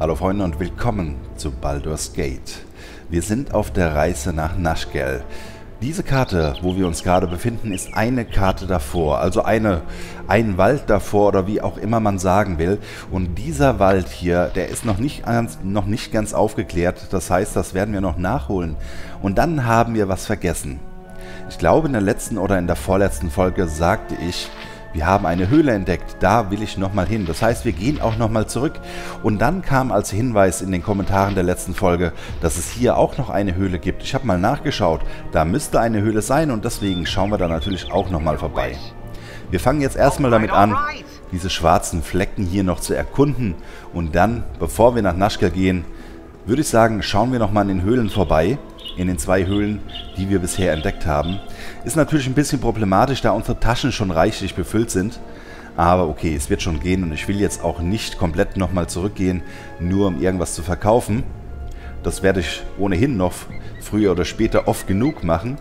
Hallo Freunde und willkommen zu Baldur's Gate. Wir sind auf der Reise nach Nashkel. Diese Karte, wo wir uns gerade befinden, ist eine Karte davor, also eine, ein Wald davor oder wie auch immer man sagen will. Und dieser Wald hier, der ist noch nicht, ganz, noch nicht ganz aufgeklärt. Das heißt, das werden wir noch nachholen. Und dann haben wir was vergessen. Ich glaube, in der letzten oder in der vorletzten Folge sagte ich, wir haben eine Höhle entdeckt, da will ich nochmal hin. Das heißt, wir gehen auch nochmal zurück. Und dann kam als Hinweis in den Kommentaren der letzten Folge, dass es hier auch noch eine Höhle gibt. Ich habe mal nachgeschaut, da müsste eine Höhle sein und deswegen schauen wir da natürlich auch nochmal vorbei. Wir fangen jetzt erstmal damit an, diese schwarzen Flecken hier noch zu erkunden. Und dann, bevor wir nach Naschka gehen, würde ich sagen, schauen wir nochmal in den Höhlen vorbei in den zwei Höhlen, die wir bisher entdeckt haben. Ist natürlich ein bisschen problematisch, da unsere Taschen schon reichlich befüllt sind. Aber okay, es wird schon gehen und ich will jetzt auch nicht komplett nochmal zurückgehen, nur um irgendwas zu verkaufen. Das werde ich ohnehin noch früher oder später oft genug machen.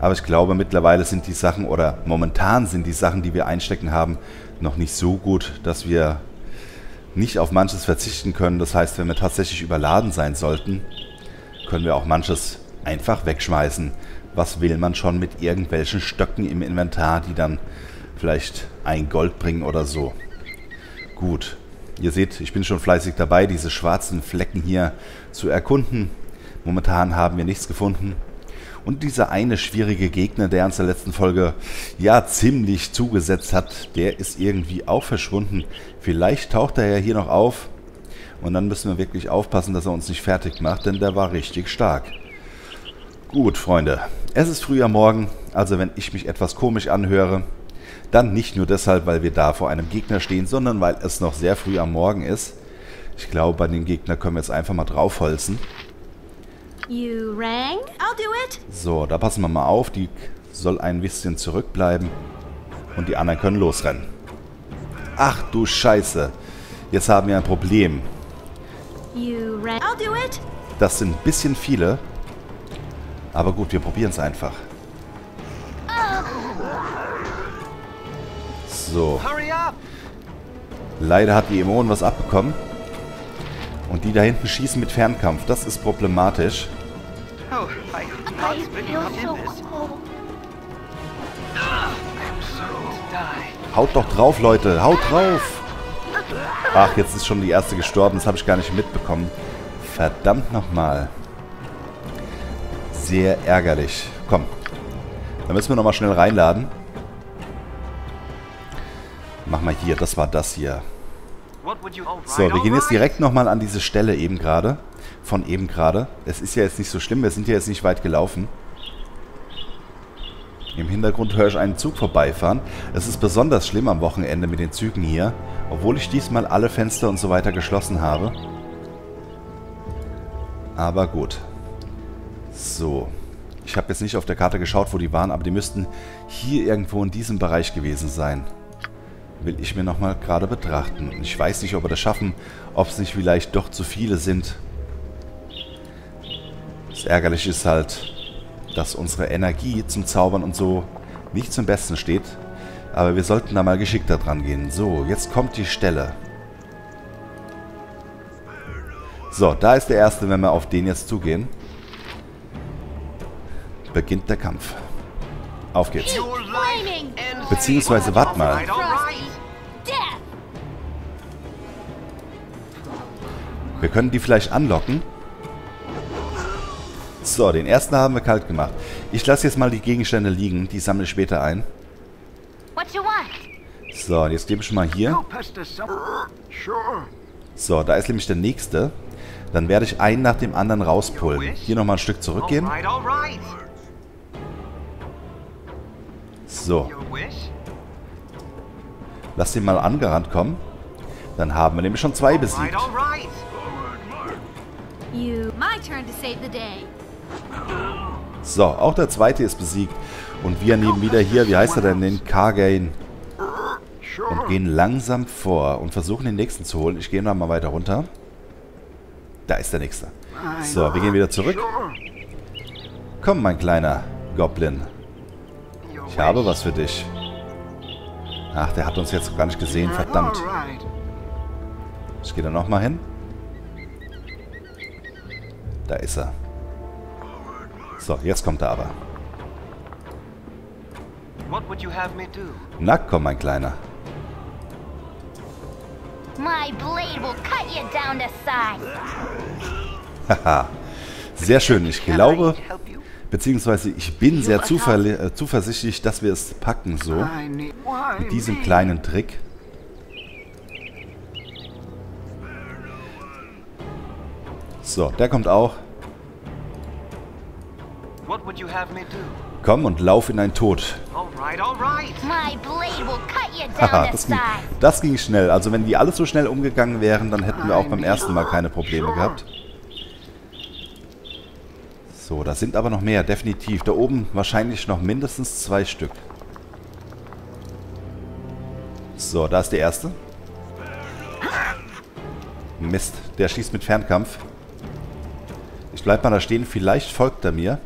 Aber ich glaube, mittlerweile sind die Sachen, oder momentan sind die Sachen, die wir einstecken haben, noch nicht so gut, dass wir nicht auf manches verzichten können. Das heißt, wenn wir tatsächlich überladen sein sollten, können wir auch manches einfach wegschmeißen. Was will man schon mit irgendwelchen Stöcken im Inventar, die dann vielleicht ein Gold bringen oder so. Gut, ihr seht, ich bin schon fleißig dabei, diese schwarzen Flecken hier zu erkunden. Momentan haben wir nichts gefunden. Und dieser eine schwierige Gegner, der uns in der letzten Folge ja ziemlich zugesetzt hat, der ist irgendwie auch verschwunden. Vielleicht taucht er ja hier noch auf. Und dann müssen wir wirklich aufpassen, dass er uns nicht fertig macht, denn der war richtig stark. Gut, Freunde. Es ist früh am Morgen, also wenn ich mich etwas komisch anhöre, dann nicht nur deshalb, weil wir da vor einem Gegner stehen, sondern weil es noch sehr früh am Morgen ist. Ich glaube, bei dem Gegner können wir jetzt einfach mal draufholzen. So, da passen wir mal auf. Die soll ein bisschen zurückbleiben. Und die anderen können losrennen. Ach du Scheiße. Jetzt haben wir ein Problem. Das sind ein bisschen viele. Aber gut, wir probieren es einfach. So. Leider hat die Emon was abbekommen. Und die da hinten schießen mit Fernkampf. Das ist problematisch. Oh, Haut doch drauf, Leute. Haut drauf. Ach, jetzt ist schon die erste gestorben. Das habe ich gar nicht mitbekommen. Verdammt nochmal. Sehr ärgerlich. Komm. Dann müssen wir nochmal schnell reinladen. Mach mal hier. Das war das hier. So, wir gehen jetzt direkt nochmal an diese Stelle eben gerade. Von eben gerade. Es ist ja jetzt nicht so schlimm. Wir sind ja jetzt nicht weit gelaufen. Im Hintergrund höre ich einen Zug vorbeifahren. Es ist besonders schlimm am Wochenende mit den Zügen hier, obwohl ich diesmal alle Fenster und so weiter geschlossen habe. Aber gut. So. Ich habe jetzt nicht auf der Karte geschaut, wo die waren, aber die müssten hier irgendwo in diesem Bereich gewesen sein. Will ich mir nochmal gerade betrachten. Ich weiß nicht, ob wir das schaffen, ob es nicht vielleicht doch zu viele sind. Das Ärgerliche ist halt, dass unsere Energie zum Zaubern und so nicht zum Besten steht. Aber wir sollten da mal geschickter dran gehen. So, jetzt kommt die Stelle. So, da ist der erste, wenn wir auf den jetzt zugehen. Beginnt der Kampf. Auf geht's. Beziehungsweise, warte mal. Wir können die vielleicht anlocken. So, den ersten haben wir kalt gemacht. Ich lasse jetzt mal die Gegenstände liegen. Die sammle ich später ein. So, jetzt gebe ich mal hier. So, da ist nämlich der nächste. Dann werde ich einen nach dem anderen rauspullen. Hier nochmal ein Stück zurückgehen. So. Lass den mal angerannt kommen. Dann haben wir nämlich schon zwei besiegt. So, auch der zweite ist besiegt. Und wir nehmen wieder hier, wie heißt er denn, den Cargain. Und gehen langsam vor und versuchen den nächsten zu holen. Ich gehe noch mal weiter runter. Da ist der nächste. So, wir gehen wieder zurück. Komm, mein kleiner Goblin. Ich habe was für dich. Ach, der hat uns jetzt gar nicht gesehen. Verdammt. Ich gehe da nochmal hin. Da ist er. So, jetzt kommt er aber. Na komm, mein Kleiner. My blade will cut you down to size. Haha. sehr schön. Ich glaube, beziehungsweise ich bin sehr äh, zuversichtlich, dass wir es packen so. Mit diesem kleinen Trick. So, der kommt auch. Komm und lauf in dein Tod. Haha, das, ging, das ging schnell. Also wenn die alle so schnell umgegangen wären, dann hätten wir auch beim ersten Mal keine Probleme gehabt. So, da sind aber noch mehr, definitiv. Da oben wahrscheinlich noch mindestens zwei Stück. So, da ist der erste. Mist, der schießt mit Fernkampf. Ich bleib mal da stehen, vielleicht folgt er mir.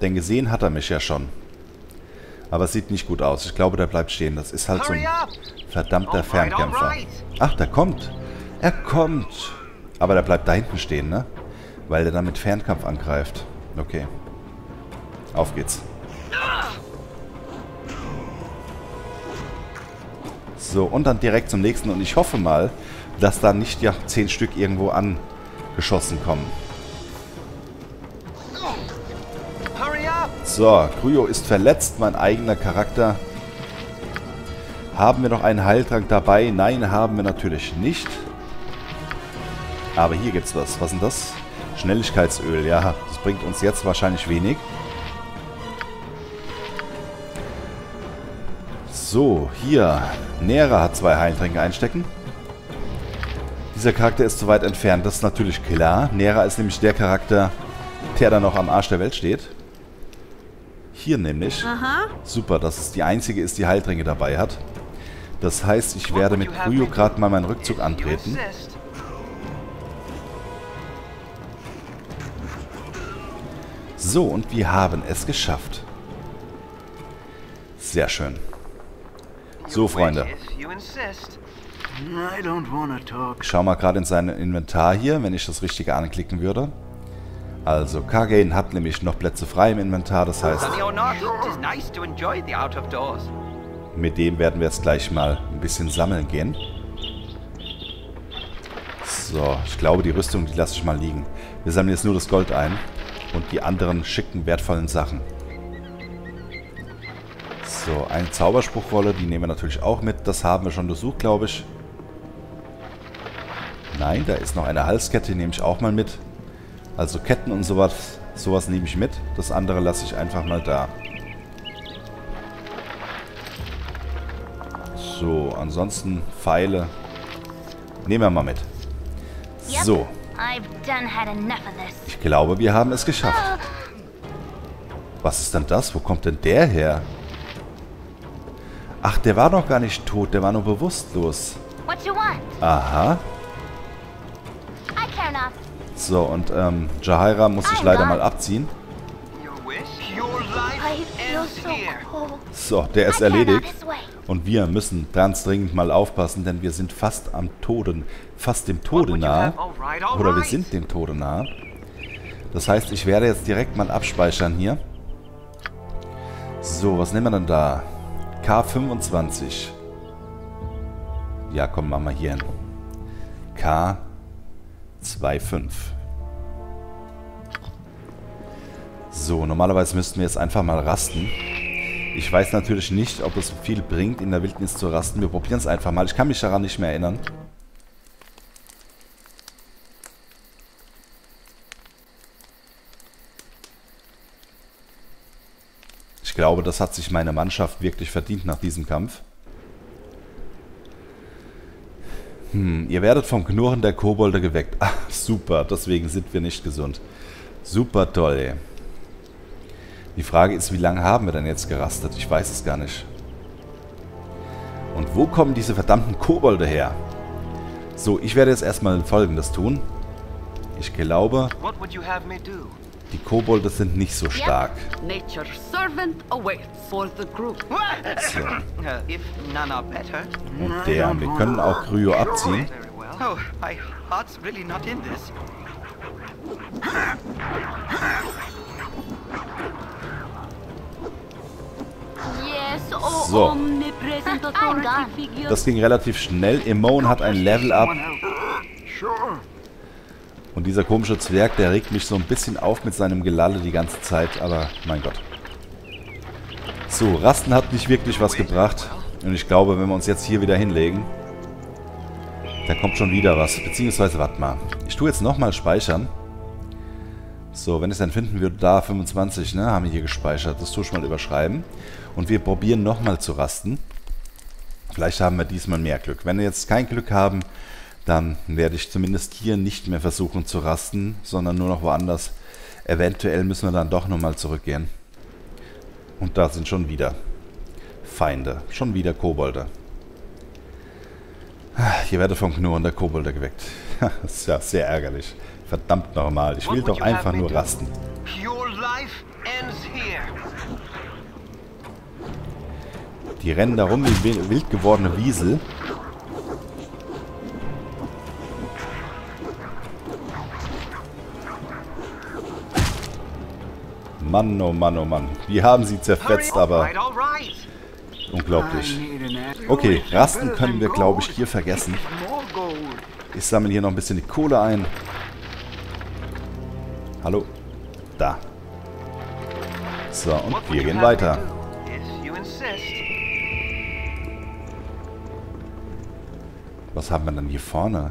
Denn gesehen hat er mich ja schon. Aber es sieht nicht gut aus. Ich glaube, der bleibt stehen. Das ist halt so ein verdammter Fernkämpfer. Ach, der kommt. Er kommt. Aber der bleibt da hinten stehen, ne? Weil der dann mit Fernkampf angreift. Okay. Auf geht's. So, und dann direkt zum nächsten. Und ich hoffe mal, dass da nicht ja zehn Stück irgendwo angeschossen kommen. So, Kryo ist verletzt, mein eigener Charakter. Haben wir noch einen Heiltrank dabei? Nein, haben wir natürlich nicht. Aber hier gibt's was. Was ist denn das? Schnelligkeitsöl, ja. Das bringt uns jetzt wahrscheinlich wenig. So, hier. Nera hat zwei Heiltränke einstecken. Dieser Charakter ist zu weit entfernt, das ist natürlich klar. Nera ist nämlich der Charakter, der da noch am Arsch der Welt steht. Hier nämlich. Aha. Super, dass es die einzige ist, die Heiltränke dabei hat. Das heißt, ich werde mit Kryo gerade mal meinen Rückzug antreten. So, und wir haben es geschafft. Sehr schön. So, Freunde. Ich schau mal gerade in sein Inventar hier, wenn ich das Richtige anklicken würde. Also, Kagain hat nämlich noch Plätze frei im Inventar, das heißt... Mit dem werden wir jetzt gleich mal ein bisschen sammeln gehen. So, ich glaube, die Rüstung, die lasse ich mal liegen. Wir sammeln jetzt nur das Gold ein und die anderen schicken, wertvollen Sachen. So, eine Zauberspruchrolle, die nehmen wir natürlich auch mit. Das haben wir schon besucht, glaube ich. Nein, da ist noch eine Halskette, die nehme ich auch mal mit. Also Ketten und sowas, sowas nehme ich mit. Das andere lasse ich einfach mal da. So, ansonsten Pfeile. Nehmen wir mal mit. So. Ich glaube, wir haben es geschafft. Ah. Was ist denn das? Wo kommt denn der her? Ach, der war noch gar nicht tot. Der war nur bewusstlos. Aha. So, und ähm, Jahaira muss sich leider mal abziehen. So, der ist erledigt. Und wir müssen ganz dringend mal aufpassen, denn wir sind fast am Toden, fast dem Tode nahe. Oder wir sind dem Tode nahe. Das heißt, ich werde jetzt direkt mal abspeichern hier. So, was nehmen wir denn da? K25. Ja, komm, machen wir hier hin. K25. So, normalerweise müssten wir jetzt einfach mal rasten. Ich weiß natürlich nicht, ob es viel bringt, in der Wildnis zu rasten. Wir probieren es einfach mal. Ich kann mich daran nicht mehr erinnern. Ich glaube, das hat sich meine Mannschaft wirklich verdient nach diesem Kampf. Hm, ihr werdet vom Knurren der Kobolde geweckt. Ah, super, deswegen sind wir nicht gesund. Super toll, ey. Die Frage ist, wie lange haben wir denn jetzt gerastet? Ich weiß es gar nicht. Und wo kommen diese verdammten Kobolde her? So, ich werde jetzt erstmal Folgendes tun. Ich glaube, die Kobolde sind nicht so stark. So. Und der, wir können auch Kryo abziehen. Oh, So. Das ging relativ schnell. Imone hat ein Level-Up. Und dieser komische Zwerg, der regt mich so ein bisschen auf mit seinem Gelalle die ganze Zeit. Aber mein Gott. So, Rasten hat nicht wirklich was gebracht. Und ich glaube, wenn wir uns jetzt hier wieder hinlegen, da kommt schon wieder was. Beziehungsweise, warte mal. Ich tue jetzt nochmal speichern. So, wenn ich es dann finden würde, da 25, ne, haben wir hier gespeichert. Das tue ich mal überschreiben. Und wir probieren nochmal zu rasten. Vielleicht haben wir diesmal mehr Glück. Wenn wir jetzt kein Glück haben, dann werde ich zumindest hier nicht mehr versuchen zu rasten, sondern nur noch woanders. Eventuell müssen wir dann doch nochmal zurückgehen. Und da sind schon wieder Feinde. Schon wieder Kobolde. Hier werde vom Knurren der Kobolde geweckt. das ist ja sehr ärgerlich. Verdammt nochmal. Ich will doch einfach nur rasten. Die rennen da rum wie wild gewordene Wiesel. Mann, oh Mann, oh Mann. Wir haben sie zerfetzt, aber... Unglaublich. Okay, Rasten können wir, glaube ich, hier vergessen. Ich sammle hier noch ein bisschen die Kohle ein. Hallo. Da. So, und wir gehen weiter. Was haben wir dann hier vorne?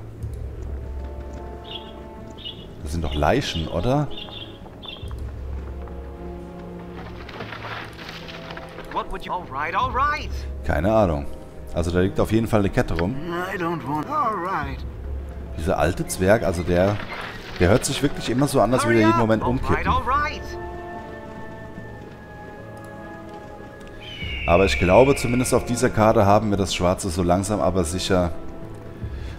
Das sind doch Leichen, oder? Keine Ahnung. Also da liegt auf jeden Fall eine Kette rum. Dieser alte Zwerg, also der, der hört sich wirklich immer so an, als würde er jeden Moment umkippen. Aber ich glaube, zumindest auf dieser Karte haben wir das Schwarze so langsam aber sicher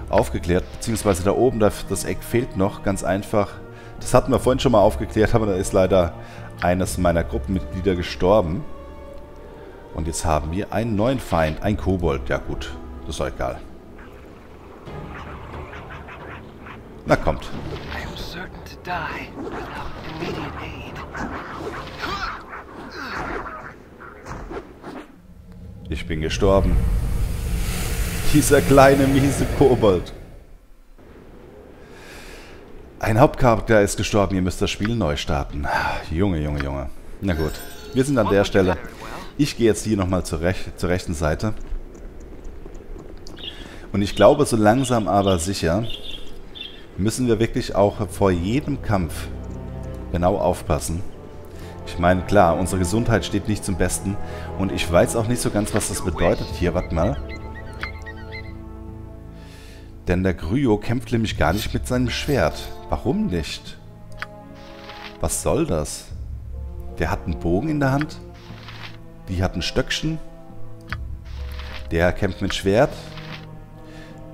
aufgeklärt. Beziehungsweise da oben, das Eck fehlt noch, ganz einfach. Das hatten wir vorhin schon mal aufgeklärt, aber da ist leider eines meiner Gruppenmitglieder gestorben. Und jetzt haben wir einen neuen Feind, ein Kobold. Ja gut, das ist doch egal. Na kommt. Ich bin gestorben. Dieser kleine, miese Kobold. Ein Hauptcharakter ist gestorben, ihr müsst das Spiel neu starten. Junge, Junge, Junge. Na gut, wir sind an der Stelle. Ich gehe jetzt hier nochmal zur, Rech zur rechten Seite. Und ich glaube, so langsam aber sicher müssen wir wirklich auch vor jedem Kampf genau aufpassen. Ich meine, klar, unsere Gesundheit steht nicht zum Besten. Und ich weiß auch nicht so ganz, was das bedeutet hier. Warte mal. Denn der Gryo kämpft nämlich gar nicht mit seinem Schwert. Warum nicht? Was soll das? Der hat einen Bogen in der Hand. Die hat ein Stöckchen. Der kämpft mit Schwert.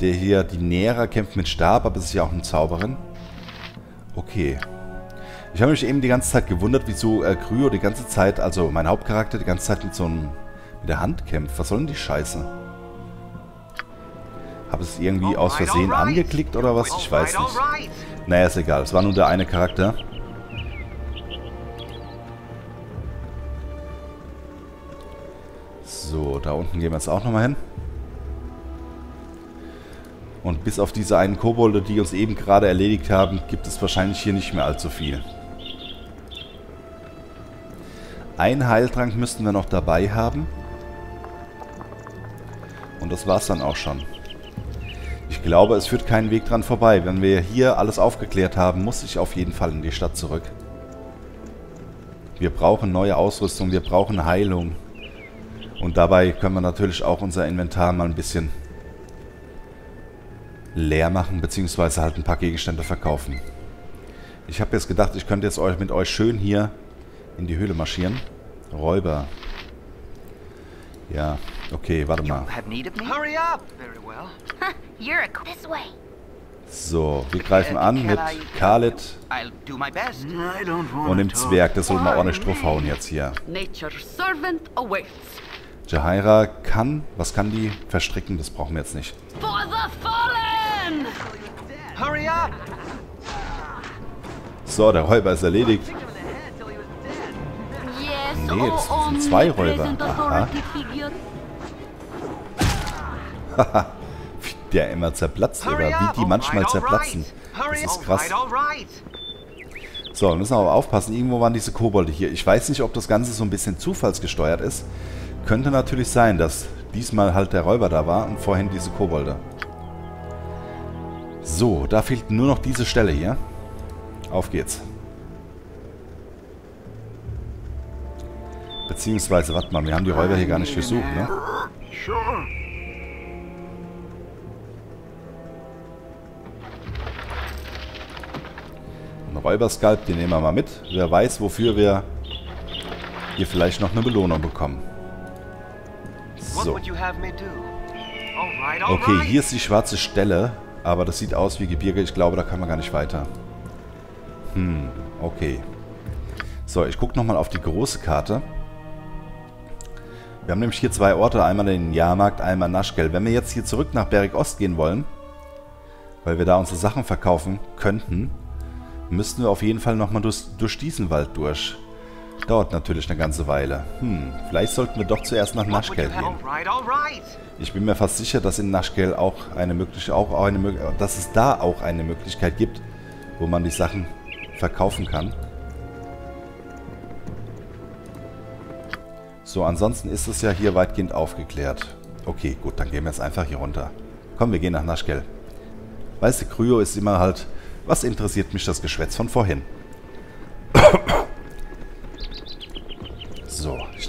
Der hier, die Näherer, kämpft mit Stab, aber es ist ja auch eine Zauberin. Okay. Ich habe mich eben die ganze Zeit gewundert, wieso äh, Kryo die ganze Zeit, also mein Hauptcharakter, die ganze Zeit mit so einem, mit der Hand kämpft. Was soll denn die Scheiße? Habe es irgendwie aus Versehen angeklickt oder was? Ich weiß nicht. Naja, ist egal. Es war nur der eine Charakter. Da unten gehen wir jetzt auch nochmal hin. Und bis auf diese einen Kobolde, die uns eben gerade erledigt haben, gibt es wahrscheinlich hier nicht mehr allzu viel. Ein Heiltrank müssten wir noch dabei haben. Und das war's dann auch schon. Ich glaube, es führt keinen Weg dran vorbei. Wenn wir hier alles aufgeklärt haben, muss ich auf jeden Fall in die Stadt zurück. Wir brauchen neue Ausrüstung, wir brauchen Heilung. Und dabei können wir natürlich auch unser Inventar mal ein bisschen leer machen, beziehungsweise halt ein paar Gegenstände verkaufen. Ich habe jetzt gedacht, ich könnte jetzt euch mit euch schön hier in die Höhle marschieren. Räuber. Ja, okay, warte mal. So, wir greifen an mit Khalid und dem Zwerg. Das soll mal ordentlich draufhauen jetzt hier. Jahaira kann, was kann die? Verstricken, das brauchen wir jetzt nicht. So, der Räuber ist erledigt. Nee, das sind zwei Räuber. Aha. Haha. wie der immer zerplatzt, oder wie die manchmal zerplatzen. Das ist krass. So, wir müssen aber aufpassen. Irgendwo waren diese Kobolde hier. Ich weiß nicht, ob das Ganze so ein bisschen zufallsgesteuert ist. Könnte natürlich sein, dass diesmal halt der Räuber da war und vorhin diese Kobolde. So, da fehlt nur noch diese Stelle hier. Auf geht's. Beziehungsweise, warte mal, wir haben die Räuber hier gar nicht gesucht, ne? Ein Räuberskalp, den nehmen wir mal mit. Wer weiß, wofür wir hier vielleicht noch eine Belohnung bekommen. So. Okay, hier ist die schwarze Stelle, aber das sieht aus wie Gebirge. Ich glaube, da kann man gar nicht weiter. Hm, okay. So, ich gucke nochmal auf die große Karte. Wir haben nämlich hier zwei Orte, einmal den Jahrmarkt, einmal Naschgel. Wenn wir jetzt hier zurück nach Berg Ost gehen wollen, weil wir da unsere Sachen verkaufen könnten, müssten wir auf jeden Fall nochmal durch, durch diesen Wald durch. Dauert natürlich eine ganze Weile. Hm, vielleicht sollten wir doch zuerst nach Naschgel gehen. Ich bin mir fast sicher, dass in Naschgel auch eine Möglichkeit, auch eine, dass es da auch eine Möglichkeit gibt, wo man die Sachen verkaufen kann. So, ansonsten ist es ja hier weitgehend aufgeklärt. Okay, gut, dann gehen wir jetzt einfach hier runter. Komm, wir gehen nach Naschgel. Weißt du, Kryo ist immer halt... Was interessiert mich das Geschwätz von vorhin?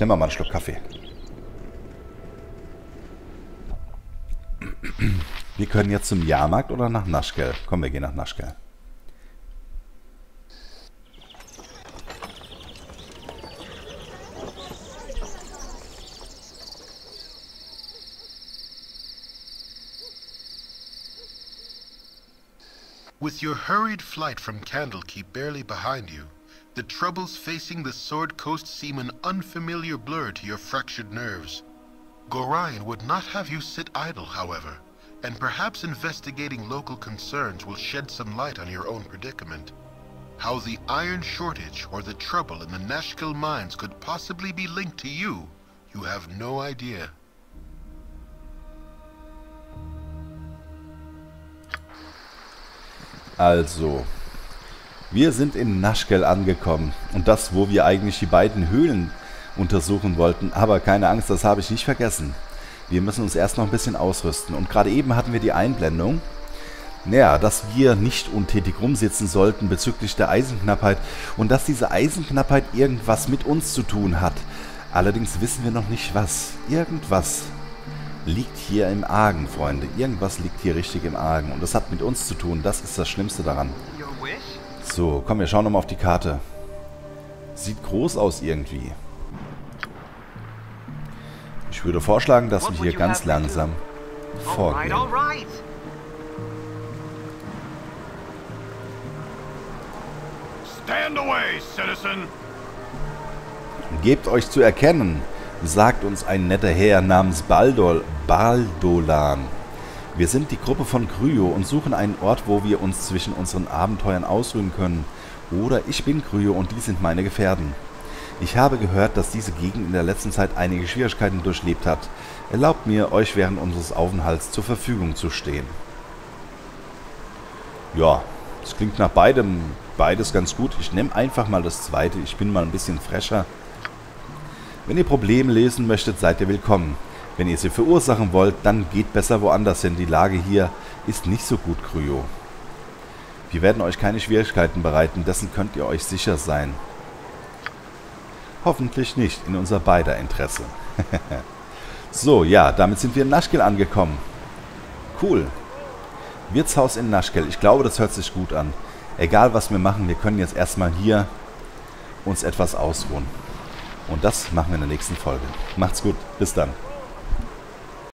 Nehme mal einen Schluck Kaffee. Wir können jetzt zum Jahrmarkt oder nach Naschgel? Komm, wir gehen nach Naschgel. With your hurried flight from Candlekeep barely behind you, the troubles facing the Sword Coast seem an unfamiliar blur to your fractured nerves. Gorion would not have you sit idle, however, and perhaps investigating local concerns will shed some light on your own predicament. How the iron shortage or the trouble in the Nashkel mines could possibly be linked to you, you have no idea. Also, wir sind in Naschkel angekommen. Und das, wo wir eigentlich die beiden Höhlen untersuchen wollten. Aber keine Angst, das habe ich nicht vergessen. Wir müssen uns erst noch ein bisschen ausrüsten. Und gerade eben hatten wir die Einblendung, naja, dass wir nicht untätig rumsitzen sollten bezüglich der Eisenknappheit und dass diese Eisenknappheit irgendwas mit uns zu tun hat. Allerdings wissen wir noch nicht was. Irgendwas liegt hier im Argen, Freunde. Irgendwas liegt hier richtig im Argen. Und das hat mit uns zu tun. Das ist das Schlimmste daran. So, komm, wir schauen nochmal auf die Karte. Sieht groß aus irgendwie. Ich würde vorschlagen, dass wir hier ganz langsam vorgehen. Stand away, citizen! Gebt euch zu erkennen, sagt uns ein netter Herr namens Baldol, Baldolan. Wir sind die Gruppe von Kryo und suchen einen Ort, wo wir uns zwischen unseren Abenteuern ausruhen können. Oder ich bin Kryo und die sind meine Gefährten. Ich habe gehört, dass diese Gegend in der letzten Zeit einige Schwierigkeiten durchlebt hat. Erlaubt mir, euch während unseres Aufenthalts zur Verfügung zu stehen. Ja, das klingt nach beidem, beides ganz gut. Ich nehme einfach mal das zweite. Ich bin mal ein bisschen fresher. Wenn ihr Probleme lesen möchtet, seid ihr willkommen. Wenn ihr sie verursachen wollt, dann geht besser woanders hin. Die Lage hier ist nicht so gut, Kryo. Wir werden euch keine Schwierigkeiten bereiten, dessen könnt ihr euch sicher sein. Hoffentlich nicht, in unser beider Interesse. so, ja, damit sind wir in Naschkel angekommen. Cool. Wirtshaus in Naschkel. Ich glaube, das hört sich gut an. Egal, was wir machen, wir können jetzt erstmal hier uns etwas ausruhen. Und das machen wir in der nächsten Folge. Macht's gut. Bis dann.